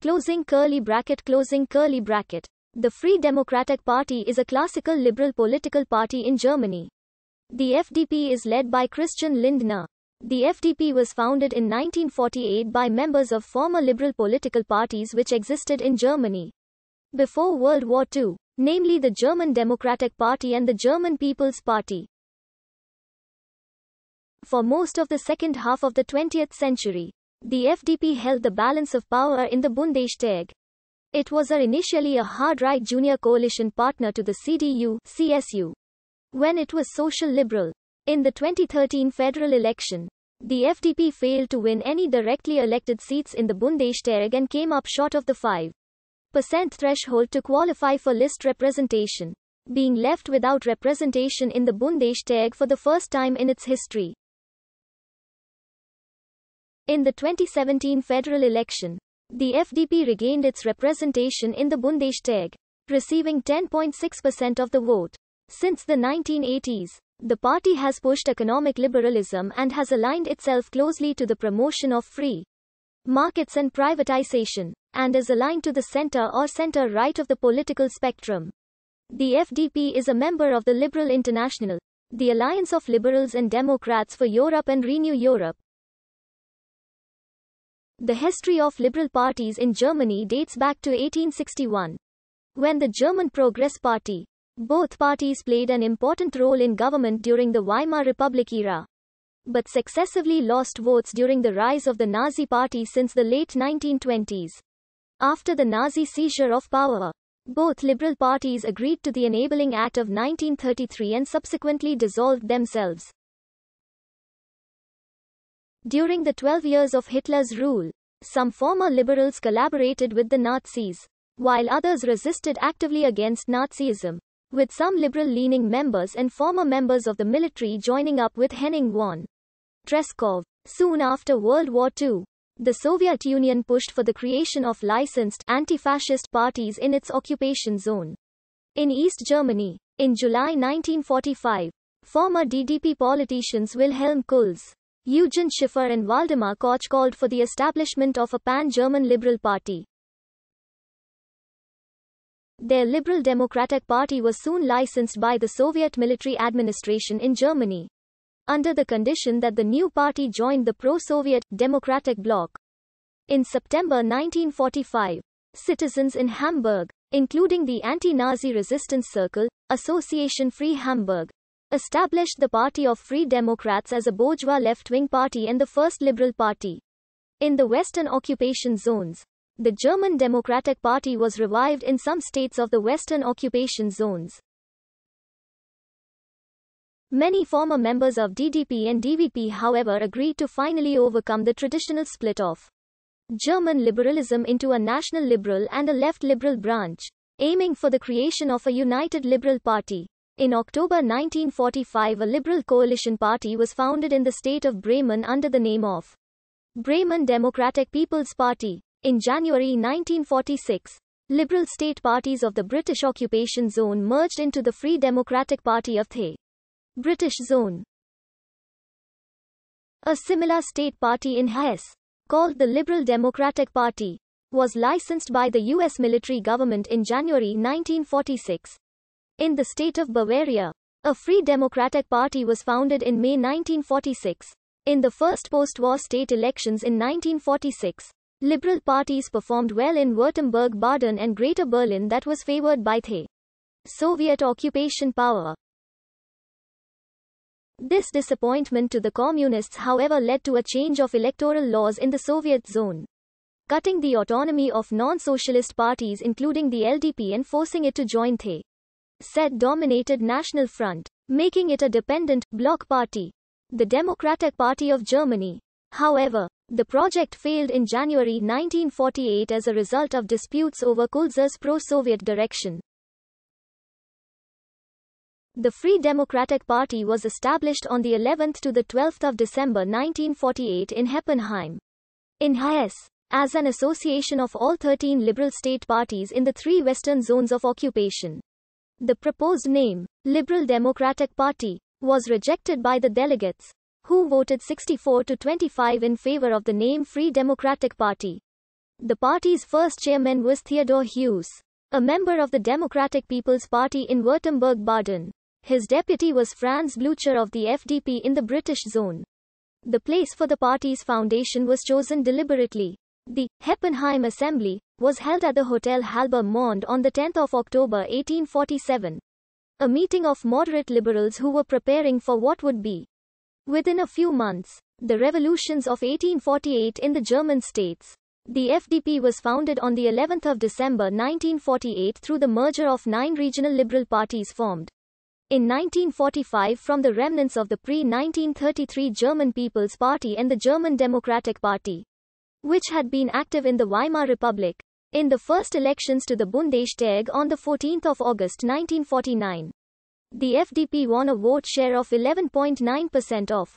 Closing curly bracket closing curly bracket. The Free Democratic Party is a classical liberal political party in Germany. The FDP is led by Christian Lindner. The FDP was founded in 1948 by members of former liberal political parties which existed in Germany before World War II, namely the German Democratic Party and the German People's Party. For most of the second half of the 20th century, the FDP held the balance of power in the Bundestag. It was initially a hard-right junior coalition partner to the CDU, CSU. When it was social liberal. In the 2013 federal election, the FDP failed to win any directly elected seats in the Bundestag and came up short of the 5% threshold to qualify for list representation, being left without representation in the Bundestag for the first time in its history. In the 2017 federal election, the FDP regained its representation in the Bundestag, receiving 10.6% of the vote. Since the 1980s, the party has pushed economic liberalism and has aligned itself closely to the promotion of free markets and privatization, and is aligned to the center or center-right of the political spectrum. The FDP is a member of the Liberal International, the Alliance of Liberals and Democrats for Europe and Renew Europe. The history of liberal parties in Germany dates back to 1861, when the German Progress Party, both parties played an important role in government during the Weimar Republic era, but successively lost votes during the rise of the Nazi Party since the late 1920s. After the Nazi seizure of power, both liberal parties agreed to the Enabling Act of 1933 and subsequently dissolved themselves. During the 12 years of Hitler's rule, some former liberals collaborated with the Nazis, while others resisted actively against Nazism, with some liberal-leaning members and former members of the military joining up with Henning von Tresckow. Soon after World War II, the Soviet Union pushed for the creation of licensed anti-fascist parties in its occupation zone. In East Germany, in July 1945, former DDP politicians Wilhelm Külz, Eugen Schiffer and Waldemar Koch called for the establishment of a pan-German liberal party. Their Liberal Democratic Party was soon licensed by the Soviet military administration in Germany, under the condition that the new party joined the pro-Soviet Democratic Bloc. In September 1945, citizens in Hamburg, including the anti-Nazi resistance circle, Association Free Hamburg, established the Party of Free Democrats as a bourgeois left-wing party and the first liberal party. In the Western occupation zones, the German Democratic Party was revived in some states of the Western occupation zones. Many former members of DDP and DVP however agreed to finally overcome the traditional split of German liberalism into a national liberal and a left liberal branch, aiming for the creation of a united liberal party. In October 1945 a liberal coalition party was founded in the state of Bremen under the name of Bremen Democratic People's Party. In January 1946, liberal state parties of the British occupation zone merged into the Free Democratic Party of the British Zone. A similar state party in Hesse, called the Liberal Democratic Party, was licensed by the U.S. military government in January 1946. In the state of Bavaria, a Free Democratic Party was founded in May 1946. In the first post-war state elections in 1946, liberal parties performed well in Württemberg, Baden and Greater Berlin that was favored by the Soviet occupation power. This disappointment to the communists however led to a change of electoral laws in the Soviet zone, cutting the autonomy of non-socialist parties including the LDP and forcing it to join the SED dominated National Front, making it a dependent bloc party. The Democratic Party of Germany. However, the project failed in January 1948 as a result of disputes over Külz's pro-Soviet direction. The Free Democratic Party was established on the 11th to the 12th of December 1948 in Heppenheim. In Hesse, as an association of all 13 liberal state parties in the three western zones of occupation. The proposed name, Liberal Democratic Party, was rejected by the delegates, who voted 64 to 25 in favor of the name Free Democratic Party. The party's first chairman was Theodor Heuss, a member of the Democratic People's Party in Württemberg-Baden. His deputy was Franz Blücher of the FDP in the British zone. The place for the party's foundation was chosen deliberately. The Heppenheim Assembly was held at the Hotel Halber Mond on the 10th of October 1847. A meeting of moderate liberals who were preparing for what would be. Within a few months, the revolutions of 1848 in the German states. The FDP was founded on the 11th of December 1948 through the merger of nine regional liberal parties formed. In 1945 from the remnants of the pre-1933 German People's Party and the German Democratic Party, which had been active in the Weimar Republic. In the first elections to the Bundestag on 14 August 1949, the FDP won a vote share of 11.9% of